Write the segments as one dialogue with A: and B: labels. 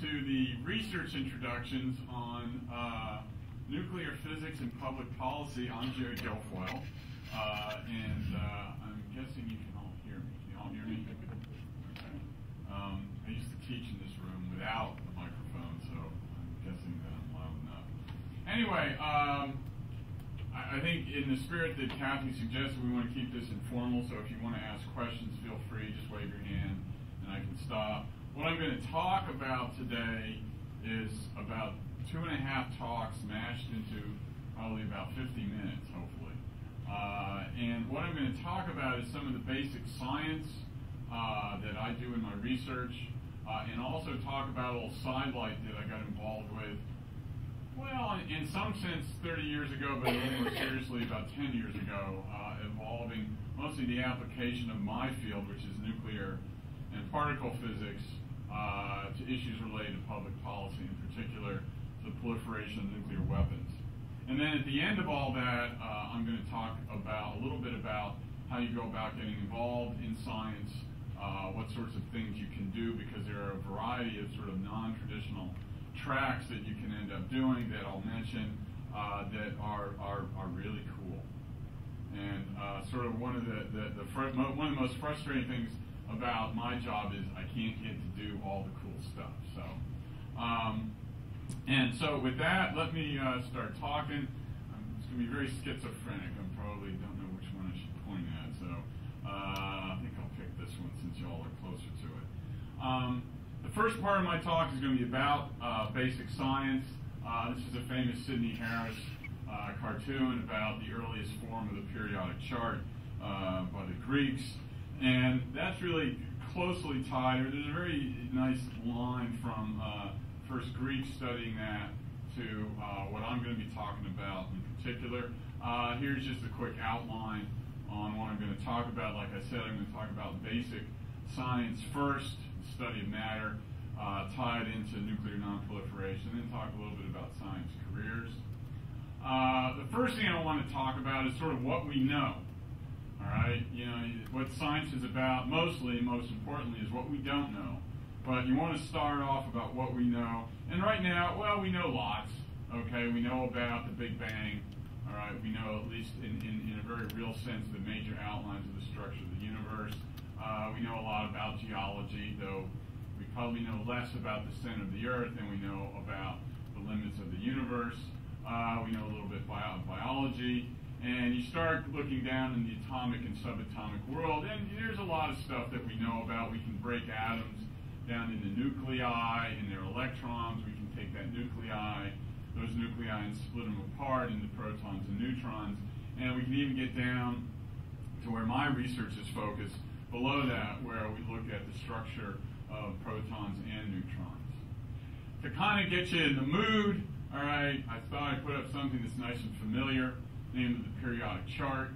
A: to the research introductions on uh, nuclear physics and public policy. I'm Jerry Gilfoyle, uh, and uh, I'm guessing you can all hear me. Can you all hear me? Okay. Um, I used to teach in this room without the microphone, so I'm guessing that I'm loud enough. Anyway, um, I, I think in the spirit that Kathy suggested, we want to keep this informal, so if you want to ask questions, feel free, just wave your hand and I can stop. What I'm going to talk about today is about two and a half talks mashed into probably about 50 minutes, hopefully. Uh, and what I'm going to talk about is some of the basic science uh, that I do in my research, uh, and also talk about a little sidelight that I got involved with. Well, in, in some sense, 30 years ago, but a little more seriously, about 10 years ago, uh, involving mostly the application of my field, which is nuclear and particle physics, uh, to issues related to public policy, in particular the proliferation of nuclear weapons. And then at the end of all that, uh, I'm going to talk about a little bit about how you go about getting involved in science, uh, what sorts of things you can do, because there are a variety of sort of non-traditional tracks that you can end up doing that I'll mention uh, that are, are, are really cool. And uh, sort of one of the, the, the one of the most frustrating things about my job is I can't get to do all the cool stuff. So, um, and so with that, let me uh, start talking. Um, it's to be very schizophrenic. I probably don't know which one I should point at. So uh, I think I'll pick this one since y'all are closer to it. Um, the first part of my talk is going to be about uh, basic science. Uh, this is a famous Sidney Harris uh, cartoon about the earliest form of the periodic chart uh, by the Greeks. And that's really closely tied. There's a very nice line from uh, first Greek studying that to uh, what I'm going to be talking about in particular. Uh, here's just a quick outline on what I'm going to talk about. Like I said, I'm going to talk about basic science first, study of matter, uh, tied into nuclear nonproliferation, then talk a little bit about science careers. Uh, the first thing I want to talk about is sort of what we know. All right, you know what science is about. Mostly, most importantly, is what we don't know. But you want to start off about what we know. And right now, well, we know lots. Okay, we know about the Big Bang. All right, we know at least in, in, in a very real sense the major outlines of the structure of the universe. Uh, we know a lot about geology, though we probably know less about the center of the Earth than we know about the limits of the universe. Uh, we know a little bit bio biology and you start looking down in the atomic and subatomic world, and there's a lot of stuff that we know about. We can break atoms down into nuclei and their electrons. We can take that nuclei, those nuclei, and split them apart into protons and neutrons. And we can even get down to where my research is focused, below that, where we look at the structure of protons and neutrons. To kind of get you in the mood, all right, I thought I'd put up something that's nice and familiar name of the periodic chart.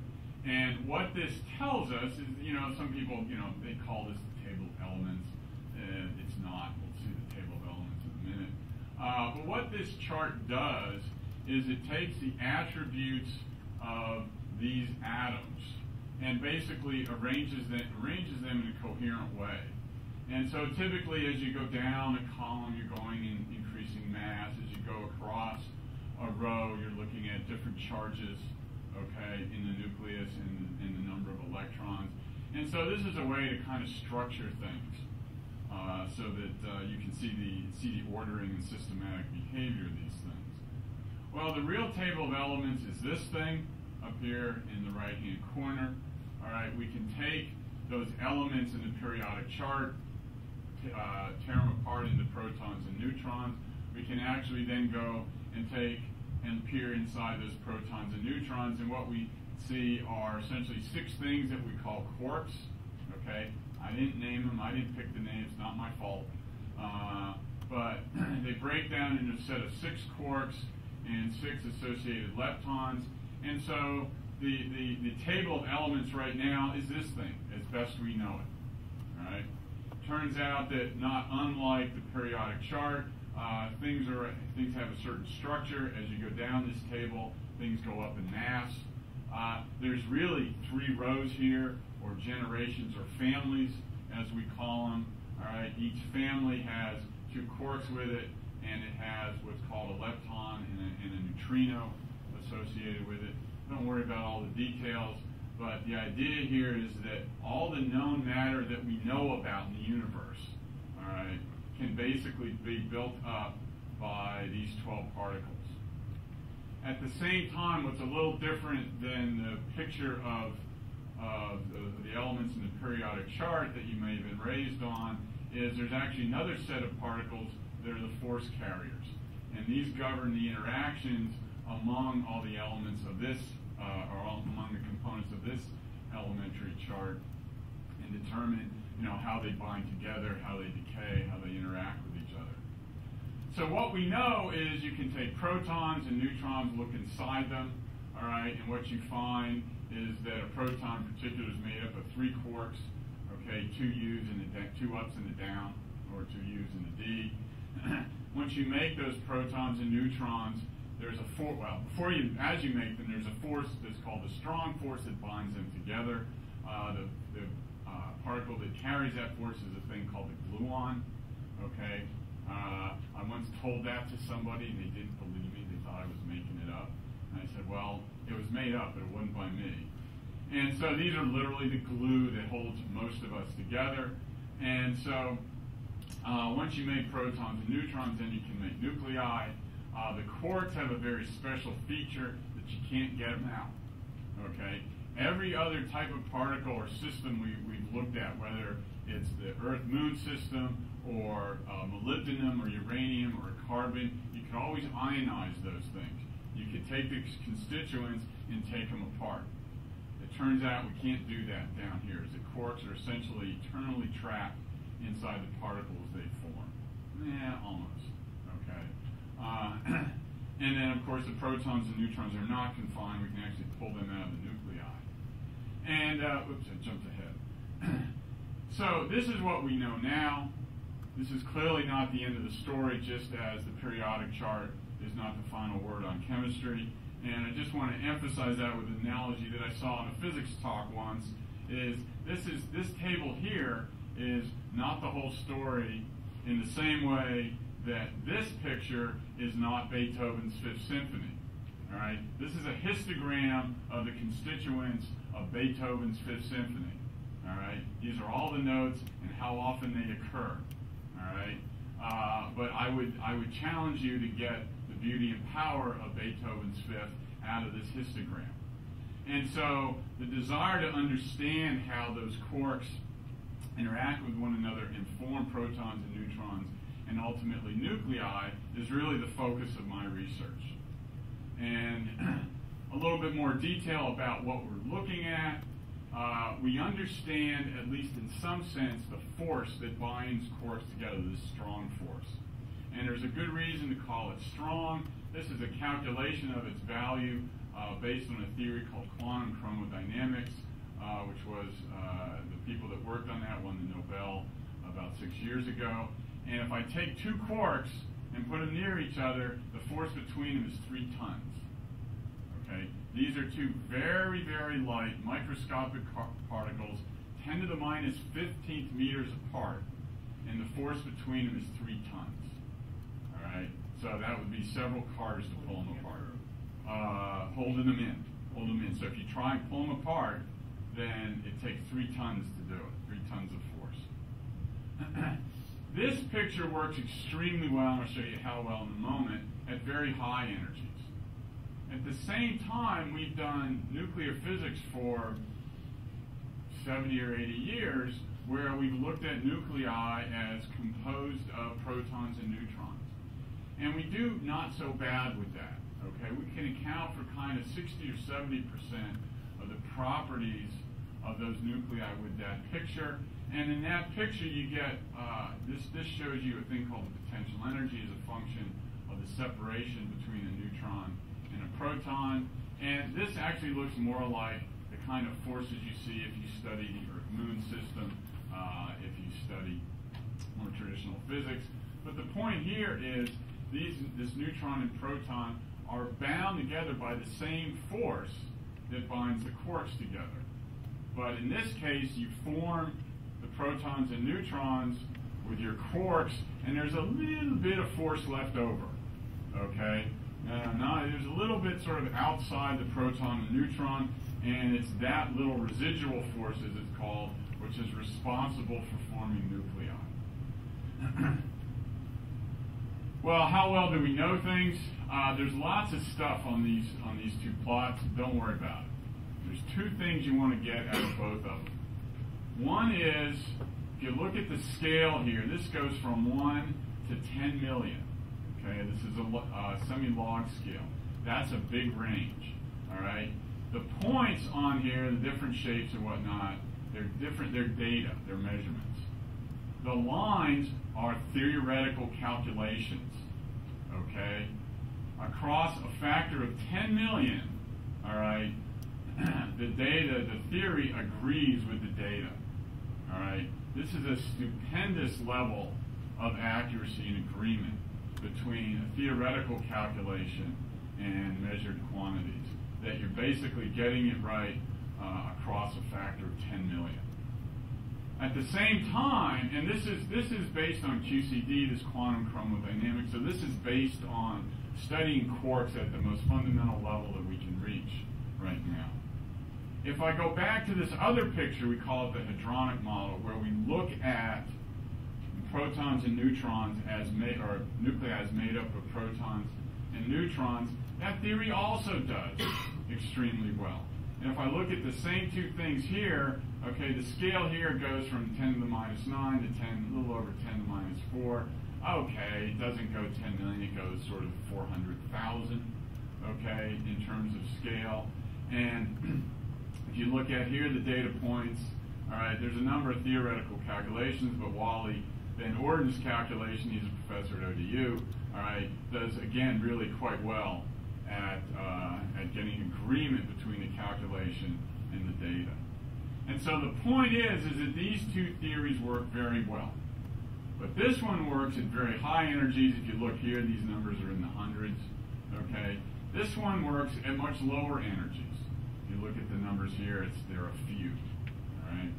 A: And what this tells us is, you know, some people, you know, they call this the table of elements. Uh, it's not. We'll see the table of elements in a minute. Uh, but what this chart does is it takes the attributes of these atoms and basically arranges them, arranges them in a coherent way. And so typically as you go down a column, you're going in increasing mass. As you go across a row, you're looking at different charges, okay, in the nucleus and, and the number of electrons. And so this is a way to kind of structure things uh, so that uh, you can see the, see the ordering and systematic behavior of these things. Well, the real table of elements is this thing up here in the right-hand corner. All right, we can take those elements in the periodic chart, uh, tear them apart into protons and neutrons. We can actually then go and take and peer inside those protons and neutrons, and what we see are essentially six things that we call quarks. Okay, I didn't name them, I didn't pick the names, not my fault. Uh, but they break down into a set of six quarks and six associated leptons. And so the, the, the table of elements right now is this thing, as best we know it. All right. Turns out that not unlike the periodic chart, uh, things are things have a certain structure. As you go down this table, things go up in mass. Uh, there's really three rows here, or generations, or families, as we call them. All right, each family has two quarks with it, and it has what's called a lepton and a, and a neutrino associated with it. Don't worry about all the details, but the idea here is that all the known matter that we know about in the universe, all right, can basically be built up by these 12 particles. At the same time, what's a little different than the picture of, of the, the elements in the periodic chart that you may have been raised on is there's actually another set of particles that are the force carriers. And these govern the interactions among all the elements of this, uh, or among the components of this elementary chart and determine, you know, how they bind together, how they decay, how they interact with each other. So what we know is you can take protons and neutrons, look inside them, all right, and what you find is that a proton in particular is made up of three quarks, okay, two U's and a two ups and a down, or two U's and a D. Once you make those protons and neutrons, there's a force, well, before you, as you make them, there's a force that's called the strong force that binds them together. Uh, the, the uh, particle that carries that force is a thing called the gluon, okay? Uh, I once told that to somebody and they didn't believe me. They thought I was making it up. And I said, well, it was made up, but it wasn't by me. And so these are literally the glue that holds most of us together. And so uh, once you make protons and neutrons, then you can make nuclei. Uh, the quarks have a very special feature that you can't get them out. Okay? Every other type of particle or system we, we've looked at, whether it's the Earth-Moon system or uh, molybdenum or uranium or carbon, you can always ionize those things. You can take the constituents and take them apart. It turns out we can't do that down here, as the quarks are essentially eternally trapped inside the particles they form. Yeah, almost. Okay. Uh, and then, of course, the protons and neutrons are not confined. We can actually pull them out of the nuclei. And, uh, oops, I jumped ahead. so this is what we know now. This is clearly not the end of the story, just as the periodic chart is not the final word on chemistry. And I just want to emphasize that with an analogy that I saw in a physics talk once, is this is this table here is not the whole story in the same way that this picture is not Beethoven's Fifth Symphony. All right, this is a histogram of the constituents of Beethoven's Fifth Symphony. All right, these are all the notes and how often they occur. All right, uh, but I would I would challenge you to get the beauty and power of Beethoven's Fifth out of this histogram. And so the desire to understand how those quarks interact with one another and form protons and neutrons and ultimately nuclei is really the focus of my research. And a little bit more detail about what we're looking at. Uh, we understand, at least in some sense, the force that binds quarks together, this strong force. And there's a good reason to call it strong. This is a calculation of its value uh, based on a theory called quantum chromodynamics, uh, which was uh, the people that worked on that won the Nobel about six years ago. And if I take two quarks and put them near each other, the force between them is three tons. Okay, these are two very, very light microscopic particles, 10 to the minus 15th meters apart, and the force between them is three tons. All right, so that would be several cars to pull them apart, uh, holding them in, hold them in. So if you try and pull them apart, then it takes three tons to do it, three tons of force. this picture works extremely well, and I'll show you how well in a moment, at very high energies. At the same time, we've done nuclear physics for 70 or 80 years, where we've looked at nuclei as composed of protons and neutrons. And we do not so bad with that. Okay, we can account for kind of 60 or 70 percent of the properties of those nuclei with that picture. And in that picture, you get uh, this. This shows you a thing called the potential energy as a function of the separation between a neutron and a proton. And this actually looks more like the kind of forces you see if you study the Earth-Moon system, uh, if you study more traditional physics. But the point here is these, this neutron and proton are bound together by the same force that binds the quarks together. But in this case, you form the protons and neutrons with your quarks, and there's a little bit of force left over. Okay? Uh, now, there's a little bit sort of outside the proton and neutron, and it's that little residual force, as it's called, which is responsible for forming nuclei. well, how well do we know things? Uh, there's lots of stuff on these on these two plots. Don't worry about it. There's two things you want to get out of both of them. One is, if you look at the scale here, this goes from 1 to 10 million. Okay, this is a uh, semi-log scale. That's a big range. All right. The points on here, the different shapes and whatnot, they're different. They're data. They're measurements. The lines are theoretical calculations. Okay, across a factor of 10 million. All right. the data, the theory agrees with the data. All right. This is a stupendous level of accuracy and agreement between a theoretical calculation and measured quantities. That you're basically getting it right uh, across a factor of 10 million. At the same time, and this is this is based on QCD, this quantum chromodynamics. So this is based on studying quarks at the most fundamental level that we can reach right now. If I go back to this other picture, we call it the hadronic model, where we look at protons and neutrons as made, or nuclei as made up of protons and neutrons, that theory also does extremely well. And if I look at the same two things here, okay, the scale here goes from 10 to the minus 9 to 10, a little over 10 to the minus 4. Okay, it doesn't go 10 million, it goes sort of 400,000, okay, in terms of scale. And you look at here, the data points, all right, there's a number of theoretical calculations, but Wally Van Orden's calculation, he's a professor at ODU, all right, does again really quite well at, uh, at getting agreement between the calculation and the data. And so the point is, is that these two theories work very well. But this one works at very high energies. If you look here, these numbers are in the hundreds. Okay. This one works at much lower energies. You look at the numbers here, it's there are a few. Right.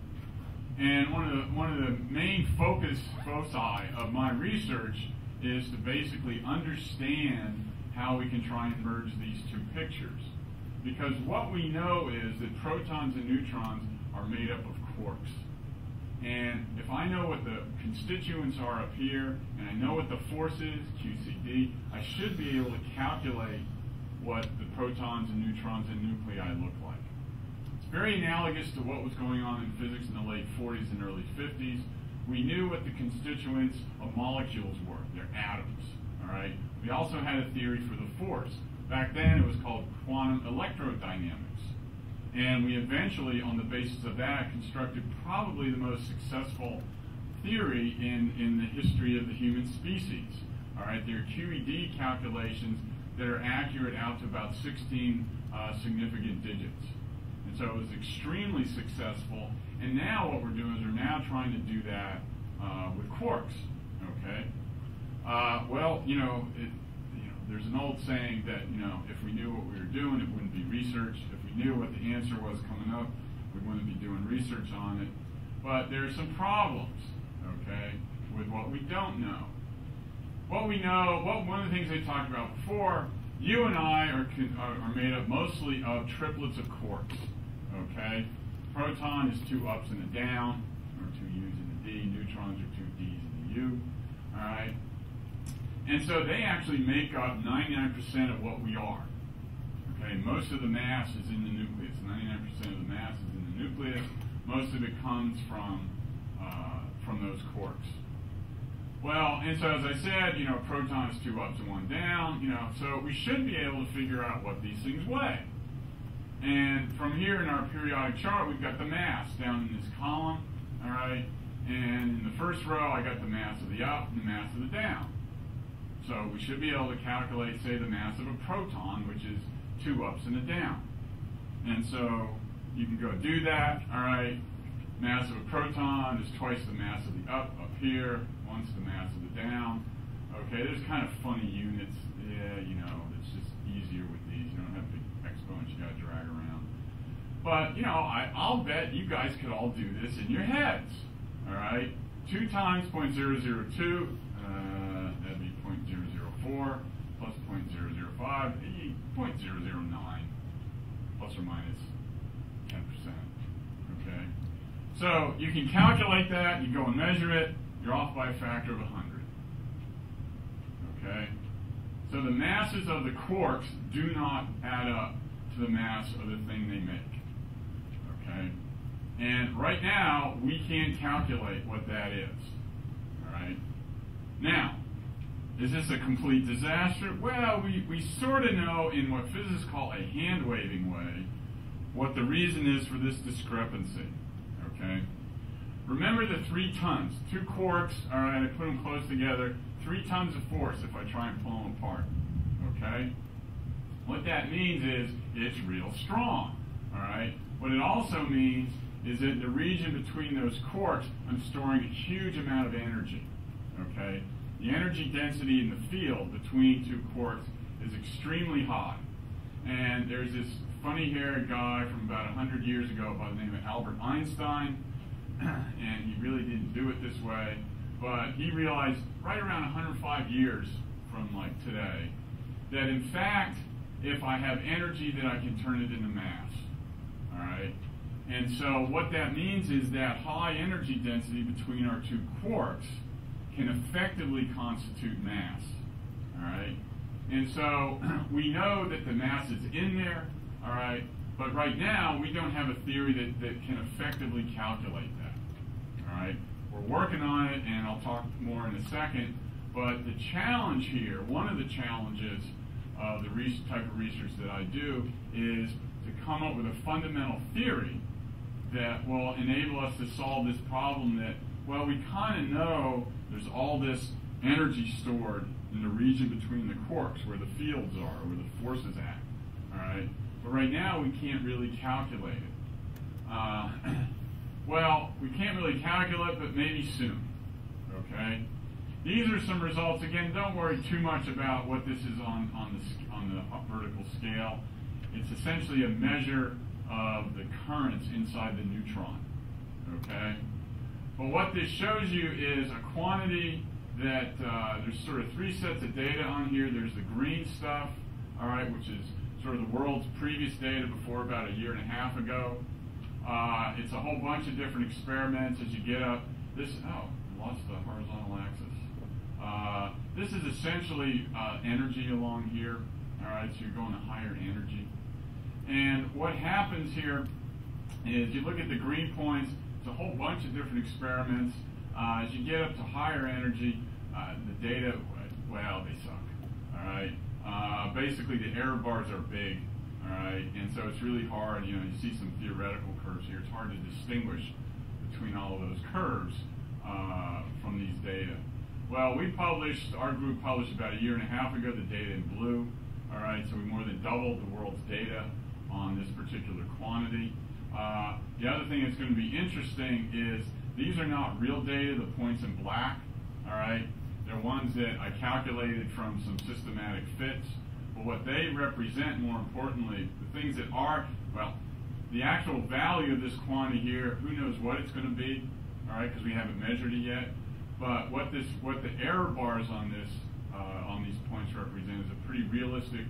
A: And one of the one of the main focus foci of my research is to basically understand how we can try and merge these two pictures. Because what we know is that protons and neutrons are made up of quarks. And if I know what the constituents are up here, and I know what the force is, QCD, I should be able to calculate what the protons and neutrons and nuclei look like. It's very analogous to what was going on in physics in the late 40s and early 50s. We knew what the constituents of molecules were. They're atoms, all right? We also had a theory for the force. Back then it was called quantum electrodynamics. And we eventually, on the basis of that, constructed probably the most successful theory in, in the history of the human species. All right, there are QED calculations that are accurate out to about 16 uh, significant digits. And so it was extremely successful. And now what we're doing is we're now trying to do that uh, with quarks. Okay. Uh, well, you know, it, you know, there's an old saying that you know, if we knew what we were doing, it wouldn't be research. If we knew what the answer was coming up, we wouldn't be doing research on it. But there are some problems, okay, with what we don't know. What we know, what one of the things they talked about before, you and I are, are made up mostly of triplets of quarks, okay? Proton is two ups and a down, or two U's and a D. Neutrons are two D's and a U, all right? And so they actually make up 99% of what we are. Okay, most of the mass is in the nucleus. 99% of the mass is in the nucleus. Most of it comes from uh, from those quarks. Well, and so as I said, you know, proton is two ups and one down. You know, so we should be able to figure out what these things weigh. And from here in our periodic chart, we've got the mass down in this column. All right, and in the first row, I got the mass of the up and the mass of the down. So we should be able to calculate, say, the mass of a proton, which is two ups and a down. And so you can go do that, all right? Mass of a proton is twice the mass of the up up here, once the mass of the down. Okay, there's kind of funny units. Yeah, you know, it's just easier with these. You don't have big exponents you got to drag around. But, you know, I, I'll bet you guys could all do this in your heads, all right? 2 times 0.002, uh, that'd be 0.004, plus 0.005, 0.009, plus or minus 10%. Okay? So you can calculate that, you go and measure it, you're off by a factor of 100. Okay? So the masses of the quarks do not add up to the mass of the thing they make. Okay? And right now, we can't calculate what that is. All right? Now, is this a complete disaster? Well, we, we sort of know in what physicists call a hand waving way what the reason is for this discrepancy. Okay? Remember the three tons. Two quarks, all right, I put them close together. Three tons of force if I try and pull them apart. Okay? What that means is it's real strong. All right? What it also means is that the region between those quarks, I'm storing a huge amount of energy. Okay? The energy density in the field between two quarks is extremely high. And there's this funny haired guy from about 100 years ago by the name of Albert Einstein, and he really didn't do it this way, but he realized right around 105 years from like today that in fact, if I have energy, that I can turn it into mass. All right? And so what that means is that high energy density between our two quarks can effectively constitute mass. All right? And so we know that the mass is in there, all right? But right now, we don't have a theory that, that can effectively calculate right? We're working on it, and I'll talk more in a second. But the challenge here, one of the challenges of the type of research that I do, is to come up with a fundamental theory that will enable us to solve this problem that, well, we kind of know there's all this energy stored in the region between the quarks where the fields are, where the forces act. All right? But right now we can't really calculate it. Uh, well, we can't really calculate, but maybe soon. Okay? These are some results. Again, don't worry too much about what this is on, on, the, on the vertical scale. It's essentially a measure of the currents inside the neutron. Okay? But what this shows you is a quantity that uh, there's sort of three sets of data on here. There's the green stuff, all right, which is sort of the world's previous data before about a year and a half ago. Uh, it's a whole bunch of different experiments as you get up. This, oh, lost the horizontal axis. Uh, this is essentially uh, energy along here, all right, so you're going to higher energy. And what happens here is you look at the green points, it's a whole bunch of different experiments. Uh, as you get up to higher energy, uh, the data, well, they suck. All right. Uh, basically, the error bars are big. And so it's really hard. You know, you see some theoretical curves here. It's hard to distinguish between all of those curves uh, from these data. Well, we published, our group published about a year and a half ago the data in blue. All right, so we more than doubled the world's data on this particular quantity. Uh, the other thing that's going to be interesting is these are not real data, the points in black, all right? They're ones that I calculated from some systematic fits. But what they represent, more importantly, the things that are, well, the actual value of this quantity here, who knows what it's going to be, all right, because we haven't measured it yet. But what this, what the error bars on this, uh, on these points represent is a pretty realistic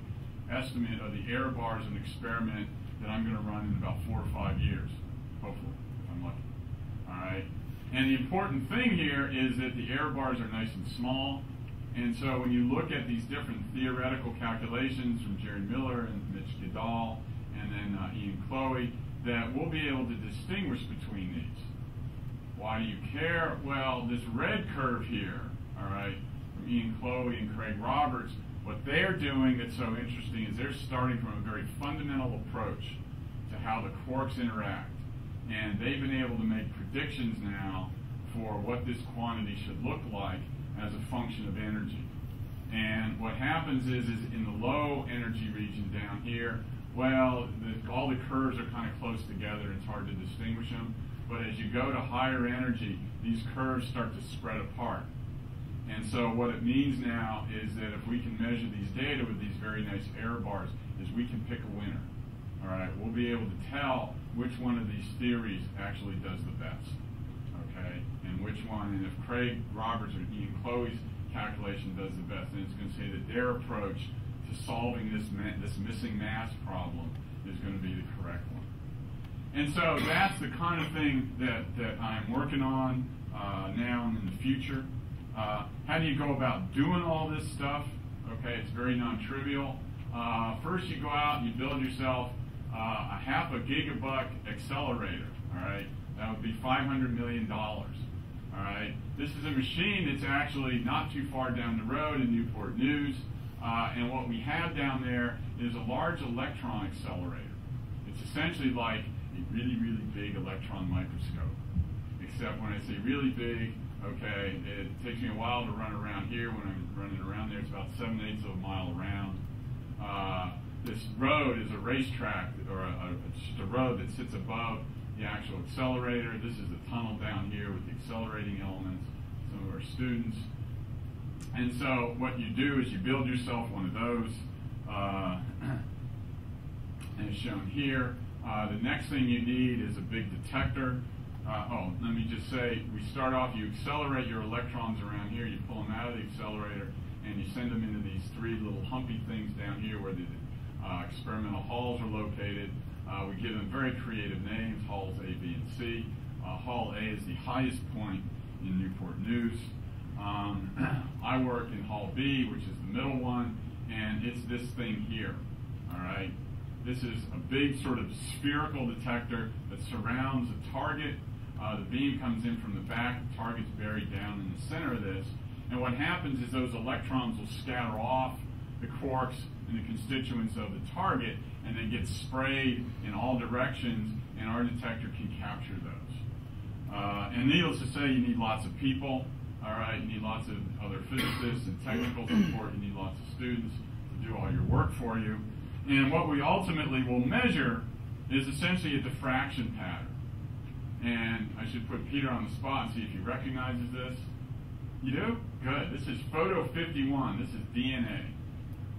A: estimate of the error bars in an experiment that I'm going to run in about four or five years, hopefully, if I'm lucky. All right. And the important thing here is that the error bars are nice and small. And so when you look at these different theoretical calculations from Jerry Miller and Mitch Gedahl and then uh, Ian Cloët, that we'll be able to distinguish between these. Why do you care? Well, this red curve here, all right, from Ian Cloët and Craig Roberts, what they're doing that's so interesting is they're starting from a very fundamental approach to how the quarks interact and they've been able to make predictions now for what this quantity should look like as a function of energy. And what happens is, is in the low energy region down here, well, the, all the curves are kind of close together. It's hard to distinguish them. But as you go to higher energy, these curves start to spread apart. And so what it means now is that if we can measure these data with these very nice error bars, is we can pick a winner. All right, we'll be able to tell which one of these theories actually does the best. Which one, and if Craig Roberts or Ian Cloët's calculation does the best, then it's going to say that their approach to solving this this missing mass problem is going to be the correct one. And so that's the kind of thing that, that I'm working on uh, now and in the future. Uh, how do you go about doing all this stuff? Okay, it's very non-trivial. Uh, first, you go out and you build yourself uh, a half a gigabuck accelerator. All right, that would be 500 million dollars. All right, this is a machine that's actually not too far down the road in Newport News, uh, and what we have down there is a large electron accelerator. It's essentially like a really, really big electron microscope. Except when I say really big, okay, it takes me a while to run around here. When I'm running around there, it's about seven eighths of a mile around. Uh, this road is a racetrack or a, a, just a road that sits above the actual accelerator. This is the tunnel down here with the accelerating elements, some of our students. And so what you do is you build yourself one of those, uh, as shown here. Uh, the next thing you need is a big detector. Uh, oh, let me just say, we start off, you accelerate your electrons around here, you pull them out of the accelerator, and you send them into these three little humpy things down here where the uh, experimental halls are located. Uh, we give them very creative names, halls A, B, and C. Uh, hall A is the highest point in Newport News. Um, I work in Hall B, which is the middle one, and it's this thing here, all right? This is a big sort of spherical detector that surrounds a target. Uh, the beam comes in from the back, the target's buried down in the center of this. And what happens is those electrons will scatter off the quarks and the constituents of the target and they get sprayed in all directions, and our detector can capture those. Uh, and needless to say, you need lots of people. All right, you need lots of other physicists and technical support. You need lots of students to do all your work for you. And what we ultimately will measure is essentially a diffraction pattern. And I should put Peter on the spot and see if he recognizes this. You do? Good. This is photo 51. This is DNA.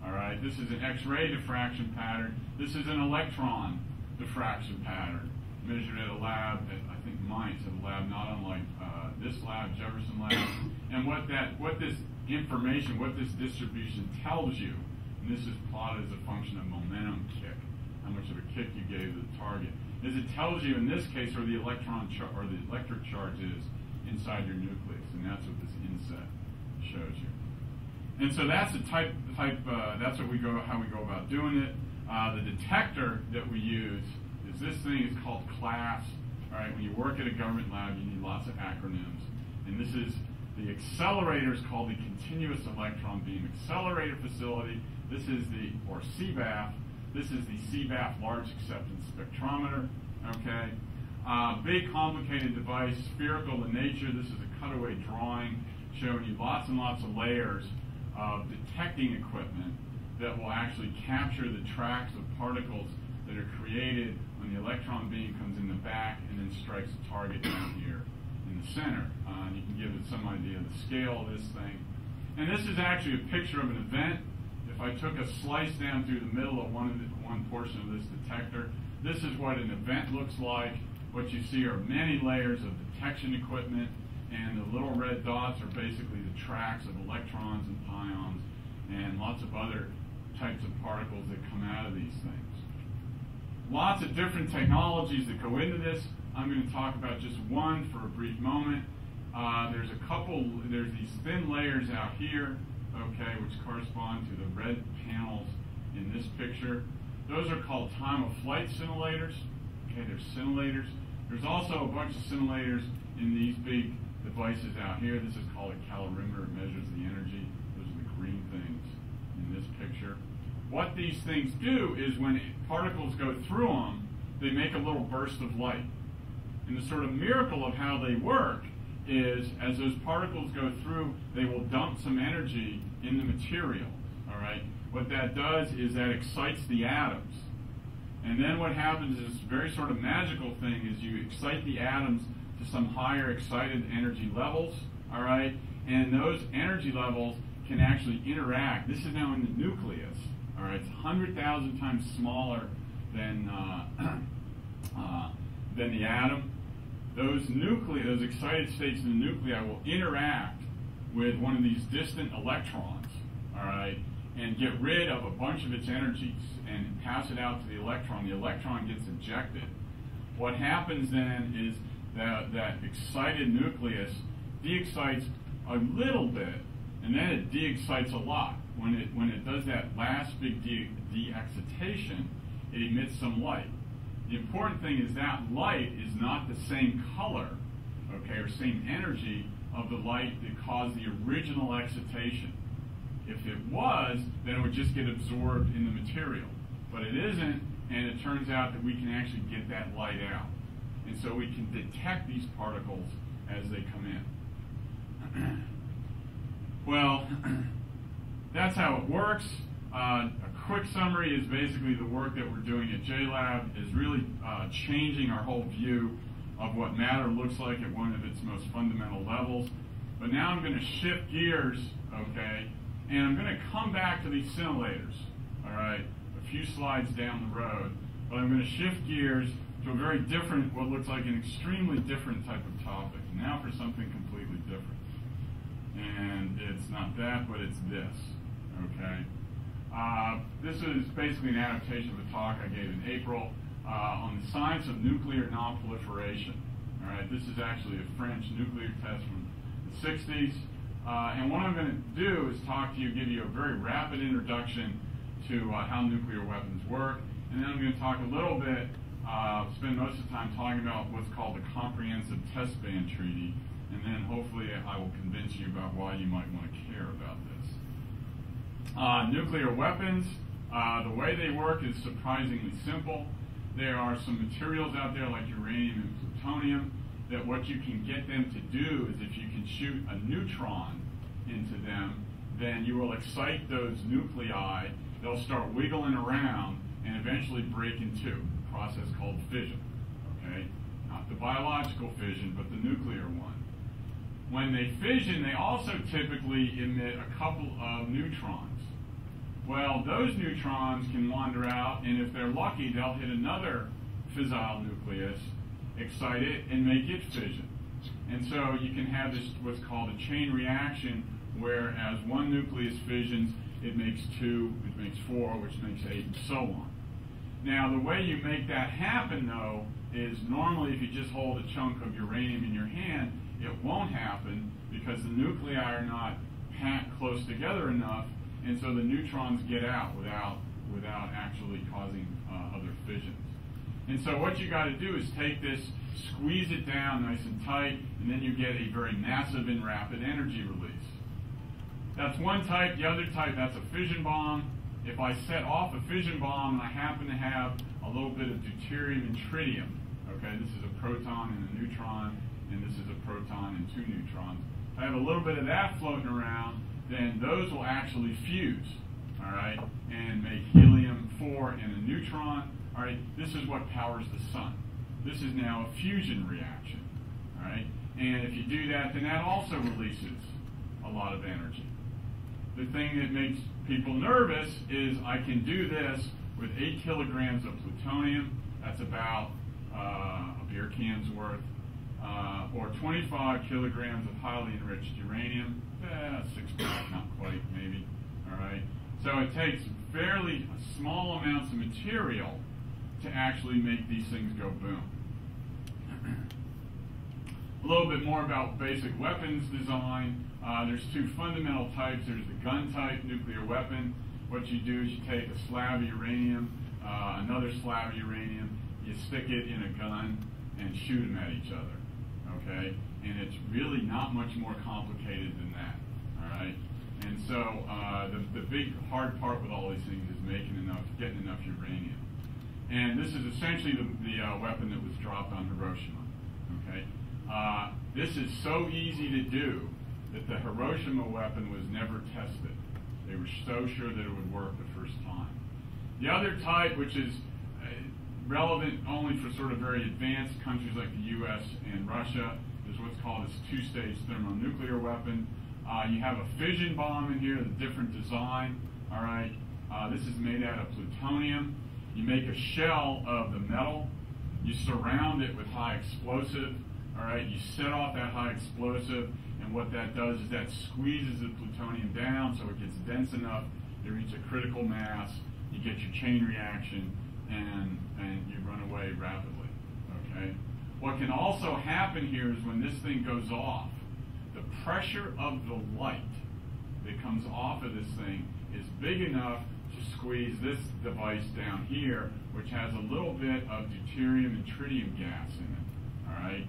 A: All right. This is an X-ray diffraction pattern. This is an electron diffraction pattern measured at a lab at I think Mainz, at a lab not unlike uh, this lab, Jefferson Lab. And what that, what this information, what this distribution tells you, and this is plotted as a function of momentum kick, how much of a kick you gave the target, is it tells you in this case where the electron or the electric charge is inside your nucleus, and that's what this inset shows you. And so that's the type type. Uh, that's what we go how we go about doing it. Uh, the detector that we use is this thing. It's called CLAS. All right. When you work at a government lab, you need lots of acronyms, and this is the accelerator is called the Continuous Electron Beam Accelerator Facility. This is the or CEBAF. This is the CEBAF Large Acceptance Spectrometer. Okay. Uh, big, complicated device, spherical in nature. This is a cutaway drawing showing you lots and lots of layers of detecting equipment that will actually capture the tracks of particles that are created when the electron beam comes in the back and then strikes a target down here in the center. Uh, and you can give it some idea of the scale of this thing. And this is actually a picture of an event. If I took a slice down through the middle of one, of the, one portion of this detector, this is what an event looks like. What you see are many layers of detection equipment, and the little red dots are basically the tracks of electrons and pions and lots of other types of particles that come out of these things. Lots of different technologies that go into this. I'm going to talk about just one for a brief moment. Uh, there's a couple, there's these thin layers out here, okay, which correspond to the red panels in this picture. Those are called time of flight scintillators. Okay, they're scintillators. There's also a bunch of scintillators in these big devices out here. This is called a calorimeter. It measures the energy. Those are the green things in this picture. What these things do is when particles go through them, they make a little burst of light. And the sort of miracle of how they work is as those particles go through, they will dump some energy in the material. All right. What that does is that excites the atoms. And then what happens is this very sort of magical thing is you excite the atoms to some higher excited energy levels, all right? And those energy levels can actually interact. This is now in the nucleus, all right? It's 100,000 times smaller than, uh, uh, than the atom. those nuclei, those excited states in the nuclei will interact with one of these distant electrons, all right, and get rid of a bunch of its energies and pass it out to the electron. The electron gets ejected. What happens then is that that excited nucleus de-excites a little bit, and then it de-excites a lot. When it when it does that last big de- de-excitation, it emits some light. The important thing is that light is not the same color, okay, or same energy of the light that caused the original excitation. If it was, then it would just get absorbed in the material. But it isn't, and it turns out that we can actually get that light out. And so we can detect these particles as they come in. well, that's how it works. Uh, a quick summary is basically the work that we're doing at JLab is really uh, changing our whole view of what matter looks like at one of its most fundamental levels. But now I'm going to shift gears, okay, and I'm going to come back to these scintillators, all right, a few slides down the road. But I'm going to shift gears to a very different, what looks like an extremely different type of topic. Now for something completely different. And it's not that, but it's this, okay? Uh, this is basically an adaptation of a talk I gave in April uh, on the science of nuclear nonproliferation. All right, this is actually a French nuclear test from the 60s. Uh, and what I'm going to do is talk to you, give you a very rapid introduction to uh, how nuclear weapons work, and then I'm going to talk a little bit, uh, spend most of the time talking about what's called the Comprehensive Test Ban Treaty, and then hopefully I will convince you about why you might want to care about this. Uh, nuclear weapons, uh, the way they work is surprisingly simple. There are some materials out there like uranium and plutonium that what you can get them to do is if you can shoot a neutron into them, then you will excite those nuclei. They'll start wiggling around and eventually break in two, process called fission. Okay? Not the biological fission, but the nuclear one. When they fission, they also typically emit a couple of neutrons. Well, those neutrons can wander out, and if they're lucky, they'll hit another fissile nucleus, excite it, and make it fission. And so you can have this what's called a chain reaction, where as one nucleus fissions, it makes two, it makes four, which makes eight, and so on. Now, the way you make that happen, though, is normally if you just hold a chunk of uranium in your hand, it won't happen because the nuclei are not packed close together enough and so the neutrons get out without without actually causing uh, other fissions. And so what you got to do is take this, squeeze it down nice and tight, and then you get a very massive and rapid energy release. That's one type. The other type, that's a fission bomb. If I set off a fission bomb and I happen to have a little bit of deuterium and tritium, okay, this is a proton and a neutron, and this is a proton and two neutrons. If I have a little bit of that floating around, then those will actually fuse, all right, and make helium-4 and a neutron. All right, this is what powers the sun. This is now a fusion reaction, all right? And if you do that, then that also releases a lot of energy. The thing that makes people nervous is I can do this with 8 kilograms of plutonium. That's about uh, a beer can's worth. Uh, or 25 kilograms of highly enriched uranium eh, six pack, not quite, maybe. All right. So it takes fairly small amounts of material to actually make these things go boom. A little bit more about basic weapons design. Uh, there's two fundamental types. There's the gun type nuclear weapon. What you do is you take a slab of uranium, uh, another slab of uranium, you stick it in a gun and shoot them at each other. Okay? and it's really not much more complicated than that. All right, and so uh, the the big hard part with all these things is making enough, getting enough uranium, and this is essentially the, the uh, weapon that was dropped on Hiroshima. Okay, uh, this is so easy to do that the Hiroshima weapon was never tested. They were so sure that it would work the first time. The other type, which is uh, relevant only for sort of very advanced countries like the U.S. and Russia, is what's called a two-stage thermonuclear weapon. Uh, you have a fission bomb in here, a different design. All right, uh, this is made out of plutonium. You make a shell of the metal. You surround it with high explosive All right, you set off that high explosive, and what that does is that squeezes the plutonium down so it gets dense enough to reach a critical mass. You get your chain reaction, and and you run away rapidly. Okay. What can also happen here is when this thing goes off, the pressure of the light that comes off of this thing is big enough to squeeze this device down here, which has a little bit of deuterium and tritium gas in it. All right.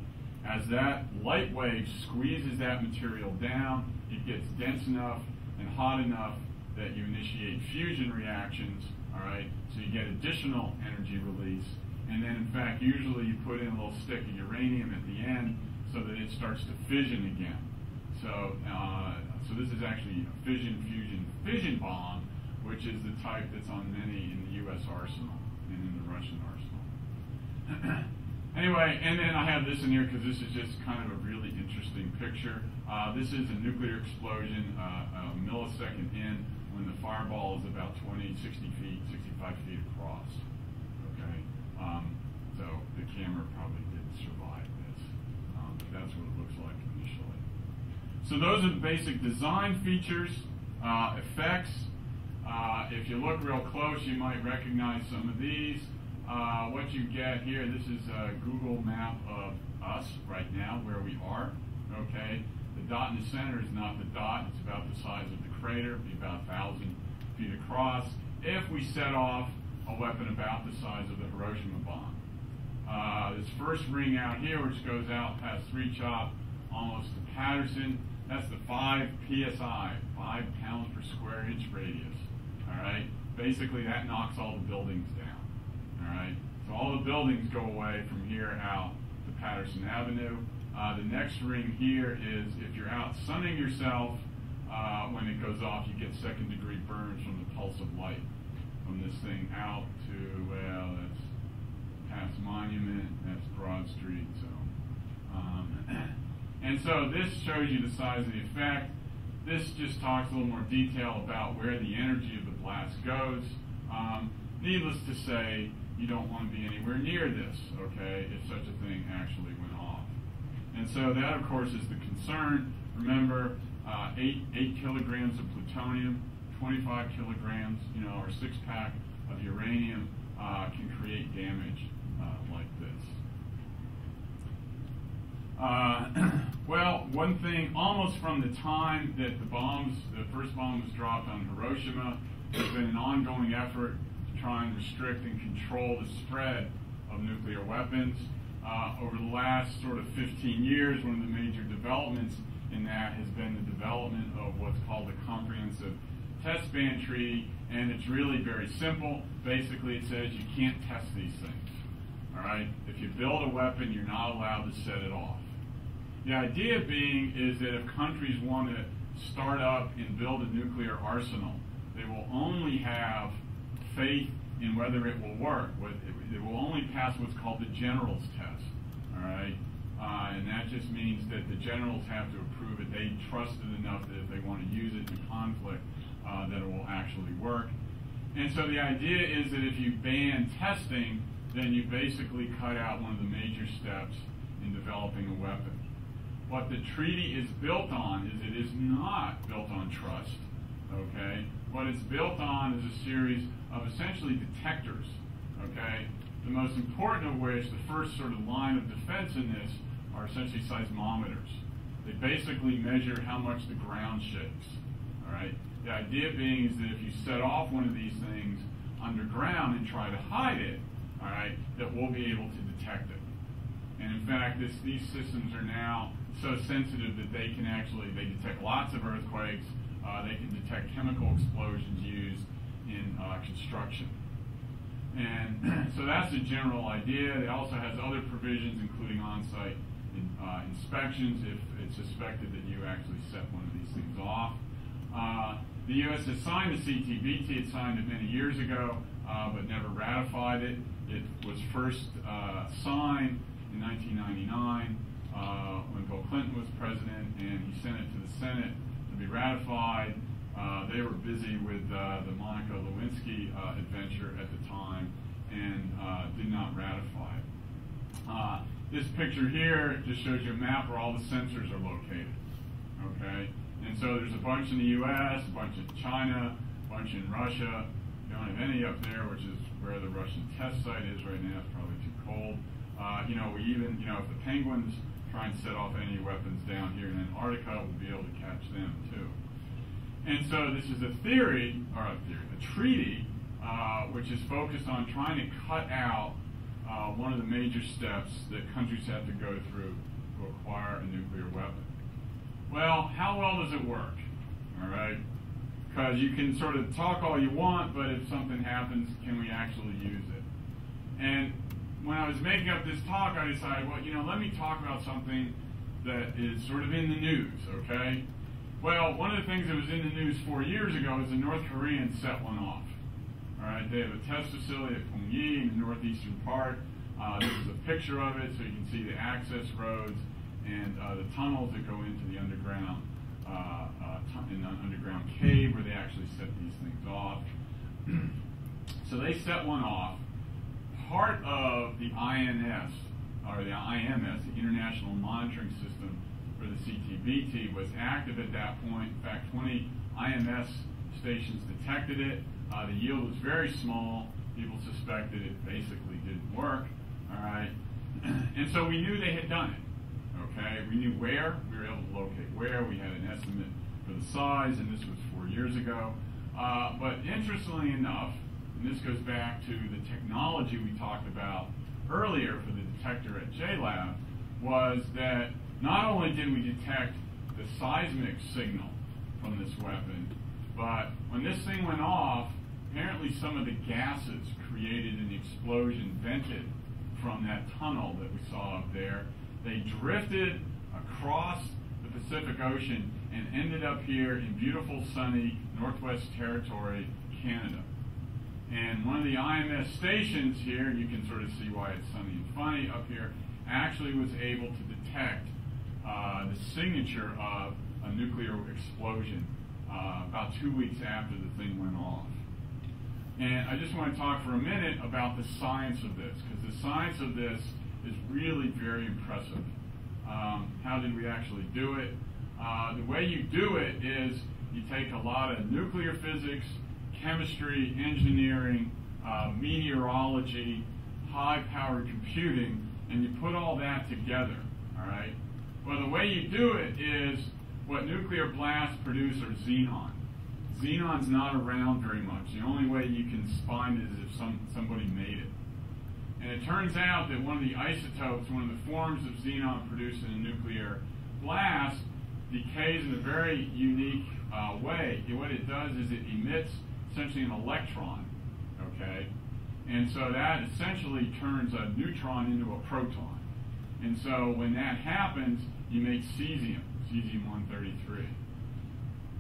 A: As that light wave squeezes that material down, it gets dense enough and hot enough that you initiate fusion reactions. All right. So you get additional energy release. And then, in fact, usually you put in a little stick of uranium at the end so that it starts to fission again. So, uh, so this is actually a fission, fusion, fission bomb, which is the type that's on many in the U.S. arsenal and in the Russian arsenal. anyway, and then I have this in here because this is just kind of a really interesting picture. Uh, this is a nuclear explosion, uh, a millisecond in, when the fireball is about 20, 60 feet, 65 feet across. Okay, um, so the camera probably didn't survive this, um, but that's what it looks like initially. So those are the basic design features, uh, effects. Uh, if you look real close, you might recognize some of these. Uh, what you get here, this is a Google map of us right now, where we are. Okay, the dot in the center is not the dot; it's about the size of the crater, be about a thousand feet across. If we set off a weapon about the size of the Hiroshima bomb, uh, this first ring out here, which goes out past Three Chopt, almost to Patterson, that's the five psi, five pounds per square inch radius. All right, basically that knocks all the buildings down. So all the buildings go away from here out to Patterson Avenue. Uh, the next ring here is if you're out sunning yourself, uh, when it goes off, you get second degree burns from the pulse of light from this thing out to, well, that's past Monument, that's Broad Street. So, um, and so this shows you the size of the effect. This just talks a little more detail about where the energy of the blast goes. Um, needless to say, you don't want to be anywhere near this, okay, if such a thing actually went off. And so that, of course, is the concern. Remember, uh, eight, eight kilograms of plutonium, 25 kilograms, you know, or six pack of uranium uh, can create damage uh, like this. Uh, well, one thing, almost from the time that the bombs, the first bomb was dropped on Hiroshima, there's been an ongoing effort try and restrict and control the spread of nuclear weapons. Uh, over the last sort of 15 years, one of the major developments in that has been the development of what's called the Comprehensive Test Ban Treaty, and it's really very simple. Basically, it says you can't test these things. All right? If you build a weapon, you're not allowed to set it off. The idea being is that if countries want to start up and build a nuclear arsenal, they will only have faith in whether it will work. It will only pass what's called the general's test. All right? Uh, and that just means that the generals have to approve it. They trust it enough that if they want to use it in conflict, uh, that it will actually work. And so the idea is that if you ban testing, then you basically cut out one of the major steps in developing a weapon. What the treaty is built on is it is not built on trust. Okay? What it's built on is a series of essentially detectors. Okay? The most important of which, the first sort of line of defense in this, are essentially seismometers. They basically measure how much the ground shakes. All right. The idea being is that if you set off one of these things underground and try to hide it, all right, that we'll be able to detect it. And in fact, this, these systems are now so sensitive that they can actually they detect lots of earthquakes. Uh, they can detect chemical explosions used in uh, construction. And so that's the general idea. It also has other provisions, including on-site in, uh, inspections if it's suspected that you actually set one of these things off. Uh, the U.S. has signed the CTBT. It signed it many years ago, uh, but never ratified it. It was first uh, signed in 1999 uh, when Bill Clinton was president, and he sent it to the Senate be ratified. Uh, they were busy with the Monica Lewinsky adventure at the time and did not ratify it. this picture here just shows you a map where all the sensors are located. Okay? And so there's a bunch in the US, a bunch in China, a bunch in Russia. You don't have any up there, which is where the Russian test site is right now. It's probably too cold. Uh, you know, we even, you know, if the penguins try and set off any weapons down here in Antarctica, we'll be able to catch them too. And so this is a theory, or a theory, a treaty, uh, which is focused on trying to cut out uh, one of the major steps that countries have to go through to acquire a nuclear weapon. Well, how well does it work? All right? Because you can sort of talk all you want, but if something happens, can we actually use it? And when I was making up this talk, I decided, well, you know, let me talk about something that is sort of in the news, okay? Well, one of the things that was in the news four years ago is the North Koreans set one off. All right, they have a test facility at Punggye in the northeastern part. Uh, this is a picture of it, so you can see the access roads and uh, the tunnels that go into the underground, uh, uh in the underground cave where they actually set these things off. so they set one off. Part of the INS, or the IMS, the International Monitoring System for the CTBT, was active at that point. In fact, 20 IMS stations detected it. Uh, the yield was very small. People suspected it basically didn't work. All right, and so we knew they had done it. Okay, we knew where. We were able to locate where. We had an estimate for the size, and this was four years ago. Uh, but interestingly enough, and this goes back to the technology we talked about earlier for the detector at JLab, was that not only did we detect the seismic signal from this weapon, but when this thing went off, apparently some of the gases created an explosion vented from that tunnel that we saw up there they drifted across the Pacific Ocean and ended up here in beautiful, sunny Northwest Territory, Canada. And one of the IMS stations here, and you can sort of see why it's sunny and funny up here, actually was able to detect uh, the signature of a nuclear explosion uh, about two weeks after the thing went off. And I just want to talk for a minute about the science of this, because the science of this is really very impressive. Um, how did we actually do it? Uh, the way you do it is you take a lot of nuclear physics, chemistry, engineering, uh, meteorology, high-powered computing, and you put all that together, all right? Well, the way you do it is what nuclear blasts produce are xenon. Xenon's not around very much. The only way you can find it is if some, somebody made it. And it turns out that one of the isotopes, one of the forms of xenon produced in a nuclear blast, decays in a very unique uh, way. What it does is it emits essentially an electron, okay? And so that essentially turns a neutron into a proton. And so when that happens, you make cesium, cesium-133.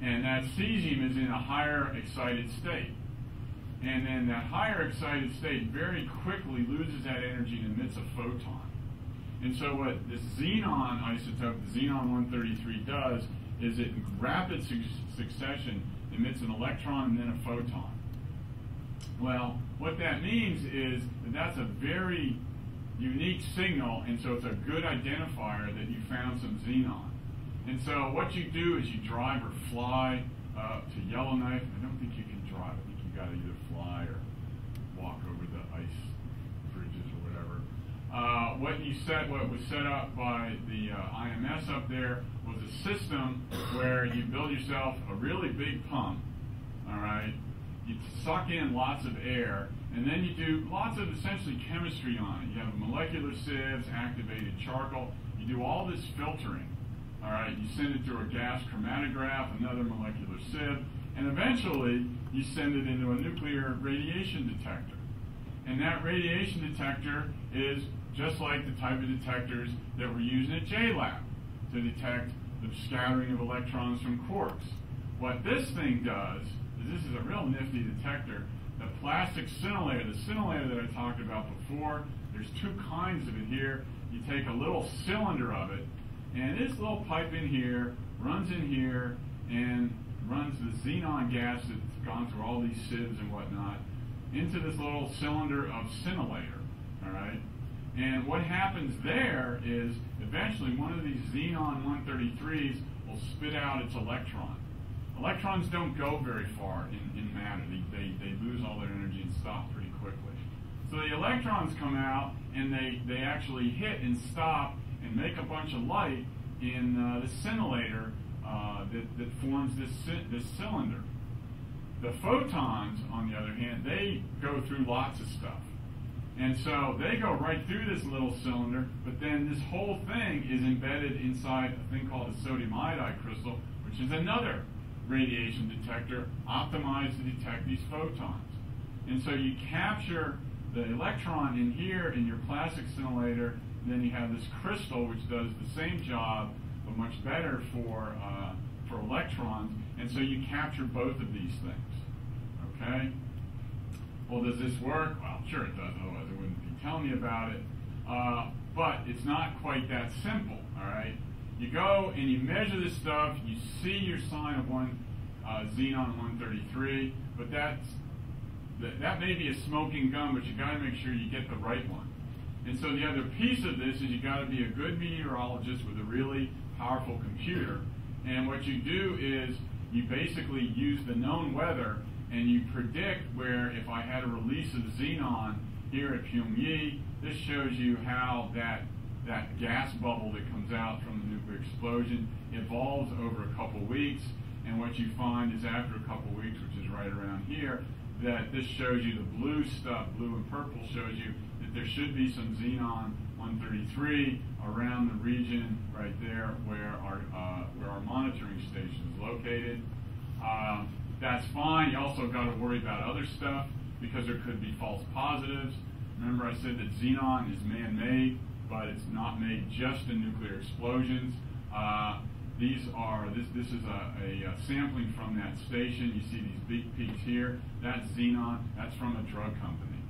A: And that cesium is in a higher excited state. And then that higher excited state very quickly loses that energy and emits a photon. And so what this xenon isotope, the xenon-133, does is it in rapid su succession emits an electron and then a photon. Well, what that means is that that's a very unique signal, and so it's a good identifier that you found some xenon. And so what you do is you drive or fly uh, to Yellowknife. I don't think you can drive. I think you got to either fly or walk over the ice. Uh, what you set, what was set up by the uh, IMS up there was a system where you build yourself a really big pump. All right, you suck in lots of air, and then you do lots of essentially chemistry on it. You have molecular sieves, activated charcoal. You do all this filtering. All right, you send it through a gas chromatograph, another molecular sieve, and eventually, you send it into a nuclear radiation detector. And that radiation detector is just like the type of detectors that we're using at JLab to detect the scattering of electrons from quarks. What this thing does is this is a real nifty detector. The plastic scintillator, the scintillator that I talked about before, there's two kinds of it here. You take a little cylinder of it, and this little pipe in here runs in here, and runs the xenon gas that's gone through all these sieves and whatnot into this little cylinder of scintillator, all right? And what happens there is eventually one of these xenon 133s will spit out its electron. Electrons don't go very far in, in matter. They, they, they lose all their energy and stop pretty quickly. So the electrons come out and they, they actually hit and stop and make a bunch of light in uh, the scintillator uh, that, that forms this, this cylinder. The photons, on the other hand, they go through lots of stuff. And so they go right through this little cylinder, but then this whole thing is embedded inside a thing called a sodium iodide crystal, which is another radiation detector optimized to detect these photons. And so you capture the electron in here in your plastic scintillator, and then you have this crystal which does the same job, but much better for, uh, for electrons, and so you capture both of these things. Okay? Well, does this work? Well, sure it does, otherwise I wouldn't be telling you about it. Uh, but it's not quite that simple, all right? You go and you measure this stuff, you see your sign of one uh, xenon 133, but that's that, that may be a smoking gun, but you got to make sure you get the right one. And so the other piece of this is you got to be a good meteorologist with a really powerful computer. And what you do is you basically use the known weather and you predict where if I had a release of xenon here at Pyongyang, this shows you how that that gas bubble that comes out from the nuclear explosion evolves over a couple weeks. And what you find is after a couple weeks, which is right around here, that this shows you the blue stuff, blue and purple shows you that there should be some xenon 133 around the region right there where our uh, where our monitoring station is located. Um, that's fine. You also got to worry about other stuff because there could be false positives. Remember I said that xenon is man-made, but it's not made just in nuclear explosions. Uh, these are, this, this is a, a, sampling from that station. You see these big peaks here. That's xenon. That's from a drug company,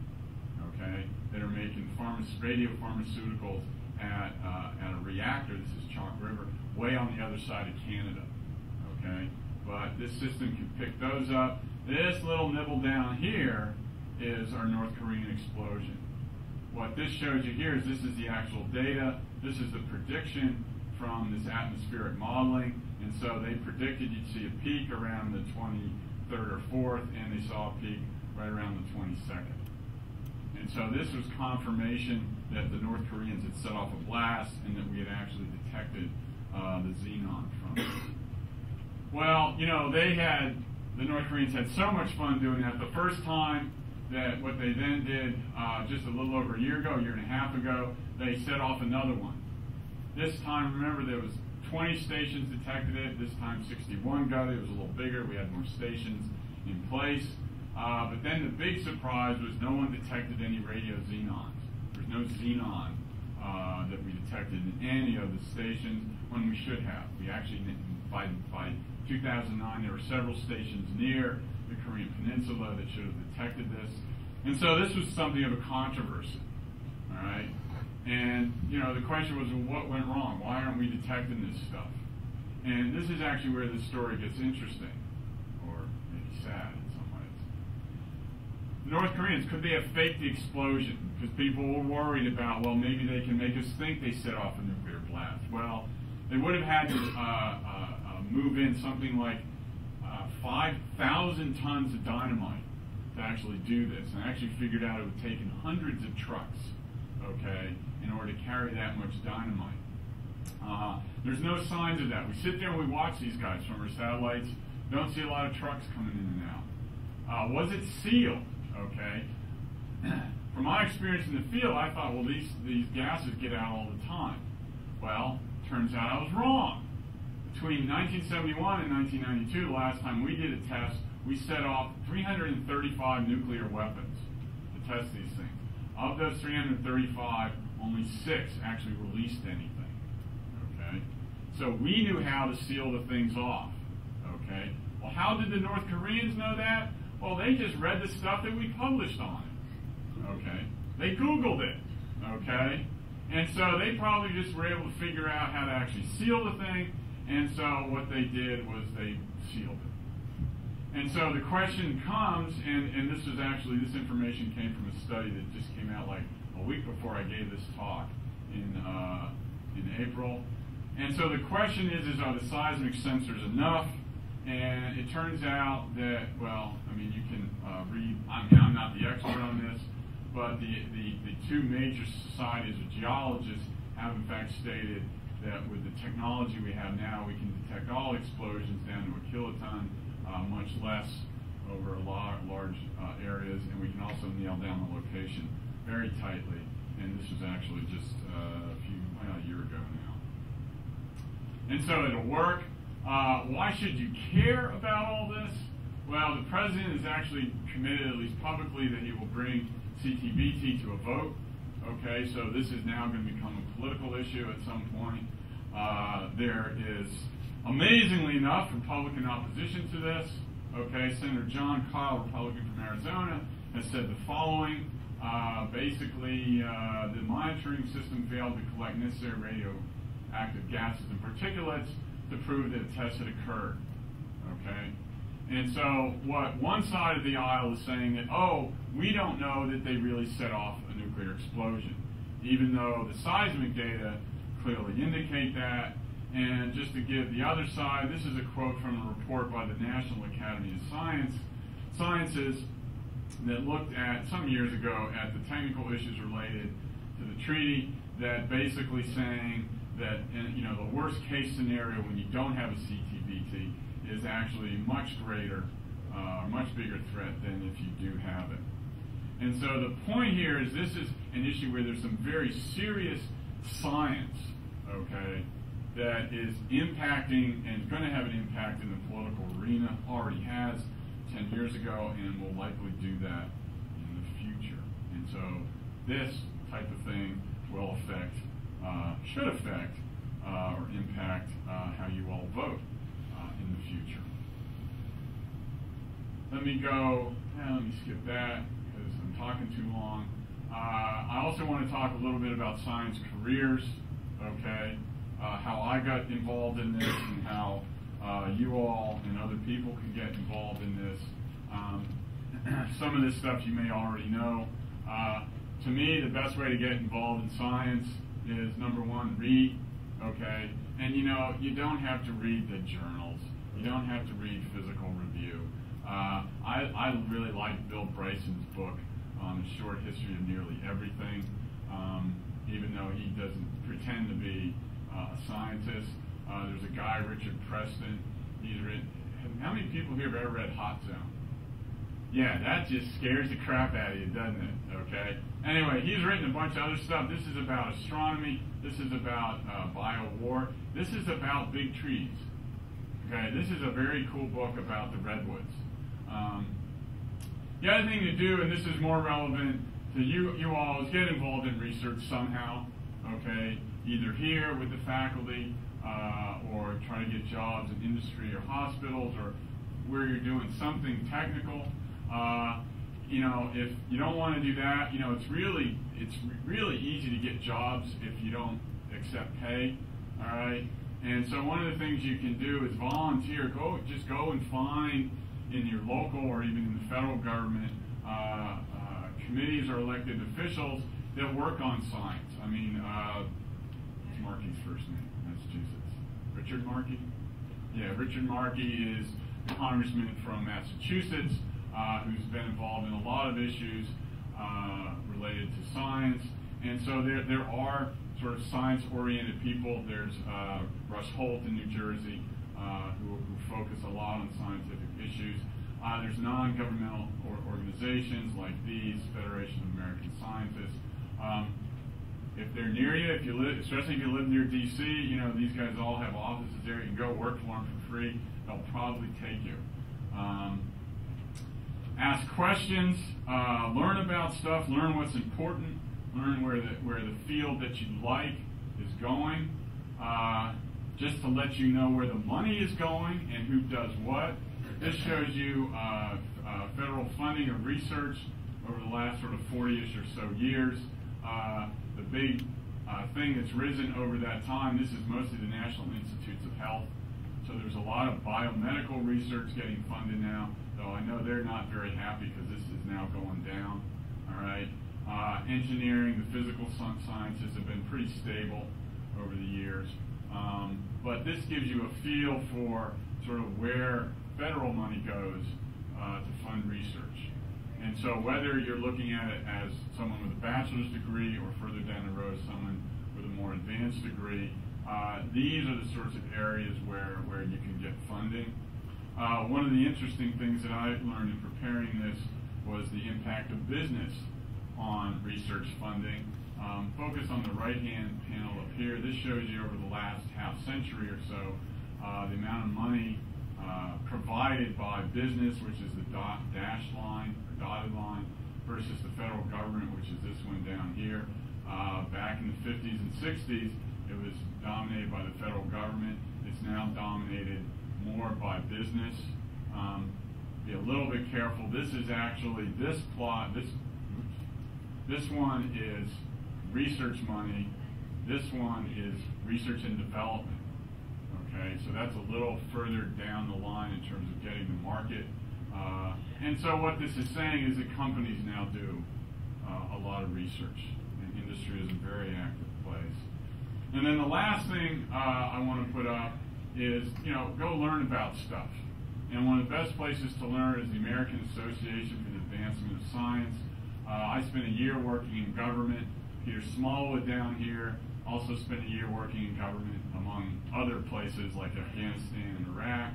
A: okay, that are making pharma, radiopharmaceuticals at, uh, at a reactor. This is Chalk River, way on the other side of Canada, okay? But this system can pick those up. This little nibble down here is our North Korean explosion. What this shows you here is this is the actual data. This is the prediction from this atmospheric modeling. And so they predicted you'd see a peak around the 23rd or 4th, and they saw a peak right around the 22nd. And so this was confirmation that the North Koreans had set off a blast and that we had actually detected uh, the xenon from it. Well, you know, they had, the North Koreans had so much fun doing that. The first time that what they then did, uh, just a little over a year ago, a year and a half ago, they set off another one. This time, remember, there was 20 stations detected it. This time, 61 got it. It was a little bigger. We had more stations in place. Uh, but then the big surprise was no one detected any radio xenons. There's no xenon uh, that we detected in any of the stations when we should have. We actually, by, by 2009, there were several stations near the Korean Peninsula that should have detected this. And so this was something of a controversy. All right? And, you know, the question was, well, what went wrong? Why aren't we detecting this stuff? And this is actually where the story gets interesting, or maybe sad in some ways. The North Koreans, could they have faked the explosion? Because people were worried about, well, maybe they can make us think they set off a nuclear blast. Well, they would have had to uh, move in something like uh, 5,000 tons of dynamite to actually do this. And I actually figured out it would take hundreds of trucks, okay, in order to carry that much dynamite. Uh, there's no signs of that. We sit there and we watch these guys from our satellites. Don't see a lot of trucks coming in and out. Uh, was it sealed? Okay. From my experience in the field, I thought, well, these, these gases get out all the time. Well, turns out I was wrong between 1971 and 1992, the last time we did a test, we set off 335 nuclear weapons to test these things. Of those 335, only six actually released anything. Okay? So we knew how to seal the things off. Okay? Well, how did the North Koreans know that? Well, they just read the stuff that we published on it. Okay? They Googled it. Okay? And so they probably just were able to figure out how to actually seal the thing and so what they did was they sealed it. And so the question comes, and, and this is actually, this information came from a study that just came out like a week before I gave this talk in, uh, in April. And so the question is, is are the seismic sensors enough? And it turns out that, well, I mean, you can uh, read, I mean, I'm not the expert on this, but the, the, the two major societies of geologists have in fact stated that with the technology we have now, we can detect all explosions down to a kiloton, uh, much less over a lot, large uh, areas, and we can also nail down the location very tightly. And this was actually just uh, a few, well, a year ago now. And so it'll work. Uh, why should you care about all this? Well, the president has actually committed, at least publicly, that he will bring CTBT to a vote. Okay, so this is now going to become a political issue at some point. Uh, there is, amazingly enough, Republican opposition to this. Okay, Senator Jon Kyl, Republican from Arizona, has said the following. Uh, basically, uh, the monitoring system failed to collect necessary radioactive gases and particulates to prove that a test had occurred. Okay? And so, what one side of the aisle is saying that, oh, we don't know that they really set off a nuclear explosion, even though the seismic data clearly indicate that. And just to give the other side, this is a quote from a report by the National Academy of Science, Sciences that looked at some years ago at the technical issues related to the treaty that basically saying that you know the worst case scenario when you don't have a CTBT is actually much greater, uh, much bigger threat than if you do have it. And so the point here is this is an issue where there's some very serious science, okay, that is impacting and going to have an impact in the political arena, already has 10 years ago, and will likely do that in the future. And so this type of thing will affect, uh, should affect, uh, or impact uh, how you all vote the future. Let me go, eh, let me skip that because I'm talking too long. Uh, I also want to talk a little bit about science careers, okay? Uh, how I got involved in this and how uh, you all and other people can get involved in this. Um, some of this stuff you may already know. Uh, to me, the best way to get involved in science is number one, read, okay? And you know, you don't have to read the journals. You don't have to read physical review. Uh, I, I really like Bill Bryson's book on the short history of nearly everything, um, even though he doesn't pretend to be uh, a scientist. Uh, there's a guy, Richard Preston. He's written. How many people here have ever read Hot Zone? Yeah, that just scares the crap out of you, doesn't it? Okay. Anyway, he's written a bunch of other stuff. This is about astronomy. This is about uh, bio war. This is about big trees. Okay. This is a very cool book about the redwoods. Um, the other thing to do, and this is more relevant to you, you all, is get involved in research somehow. Okay. Either here with the faculty, uh, or try to get jobs in industry or hospitals, or where you're doing something technical. Uh, you know, if you don't want to do that, you know, it's really it's really easy to get jobs if you don't accept pay. All right. And so one of the things you can do is volunteer. Go just go and find in your local or even in the federal government uh, uh, committees or elected officials that work on science. I mean, uh, Markey's first name? Massachusetts. Richard Markey. Yeah, Richard Markey is a congressman from Massachusetts uh, who's been involved in a lot of issues uh, related to science. And so there, there are sort of science-oriented people. There's uh, Rush Holt in New Jersey, uh, who, who, focus a lot on scientific issues. Uh, there's non-governmental or organizations like these, Federation of American Scientists. Um, if they're near you, if you live, especially if you live near DC, you know these guys all have offices there. You can go work for them for free. They'll probably take you. Um, ask questions, uh, learn about stuff, learn what's important, learn where the where the field that you like is going. Uh, just to let you know where the money is going and who does what. This shows you uh, uh federal funding of research over the last sort of 40ish or so years. Uh, the big uh, thing that's risen over that time, this is mostly the National Institutes of Health. So there's a lot of biomedical research getting funded now, though I know they're not very happy because this is now going down. All right. Uh, engineering, the physical sciences have been pretty stable over the years. Um, but this gives you a feel for sort of where federal money goes uh, to fund research. And so whether you're looking at it as someone with a bachelor's degree or further down the road, someone with a more advanced degree, uh, these are the sorts of areas where, where you can get funding. Uh, one of the interesting things that I learned in preparing this was the impact of business on research funding. Um, focus on the right-hand panel up here. This shows you over the last half century or so uh, the amount of money uh, provided by business, which is the dot, dashed line or dotted line, versus the federal government, which is this one down here. Uh, back in the 50s and 60s, it was dominated by the federal government. It's now dominated more by business. Um, be a little bit careful. This is actually this plot. This this one is research money. This one is research and development. Okay, so that's a little further down the line in terms of getting the market. Uh, and so what this is saying is that companies now do uh, a lot of research, and industry is a very active place. And then the last thing uh, I want to put up is, you know, go learn about stuff. And one of the best places to learn is the American Association for the Advancement of Science. Uh, I spent a year working in government. Peter Smallwood down here also spent a year working in government among other places like Afghanistan and Iraq.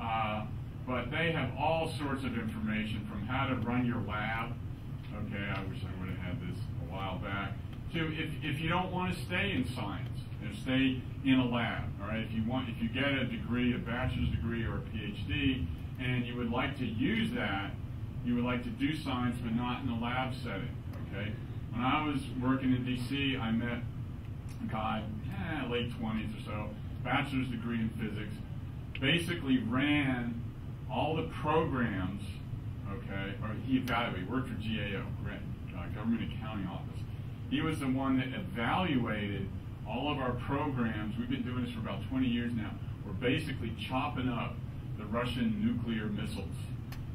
A: Uh, but they have all sorts of information from how to run your lab. Okay, I wish I would have had this a while back. To if, if you don't want to stay in science, and stay in a lab. All right, if you want, if you get a degree, a bachelor's degree or a PhD, and you would like to use that, you would like to do science, but not in a lab setting. Okay, when I was working in D.C., I met a guy, eh, late 20s or so, bachelor's degree in physics, basically ran all the programs. Okay, or he evaluated, worked for GAO, uh, Government Accounting Office. He was the one that evaluated all of our programs, we've been doing this for about 20 years now, we're basically chopping up the Russian nuclear missiles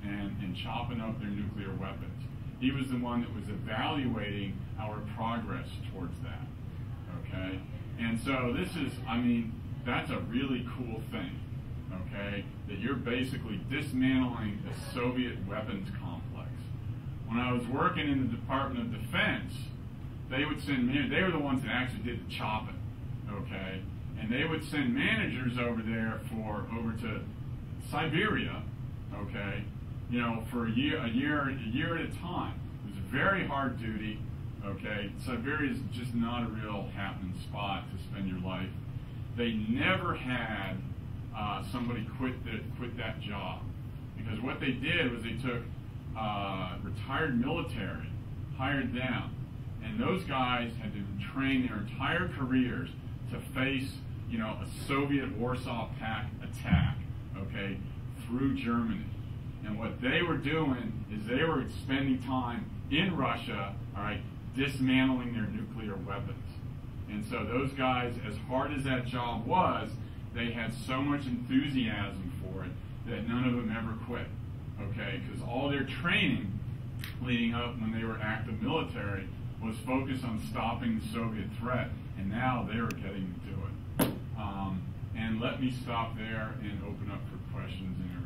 A: and, and chopping up their nuclear weapons. He was the one that was evaluating our progress towards that. Okay? And so this is, I mean, that's a really cool thing. Okay? That you're basically dismantling the Soviet weapons complex. When I was working in the Department of Defense, they would send man- they were the ones that actually did the chopping, okay? And they would send managers over there for over to Siberia, okay? You know, for a year, a year, a year at a time. It was a very hard duty, okay? Siberia is just not a real happening spot to spend your life. They never had uh, somebody quit the, quit that job because what they did was they took uh, retired military, hired them, and those guys had to train their entire careers to face, you know, a Soviet Warsaw Pact attack, okay, through Germany. And what they were doing is they were spending time in Russia, all right, dismantling their nuclear weapons. And so those guys, as hard as that job was, they had so much enthusiasm for it that none of them ever quit. Okay, because all their training leading up when they were active military was focused on stopping the Soviet threat, and now they were getting to do it. Um, and let me stop there and open up for questions and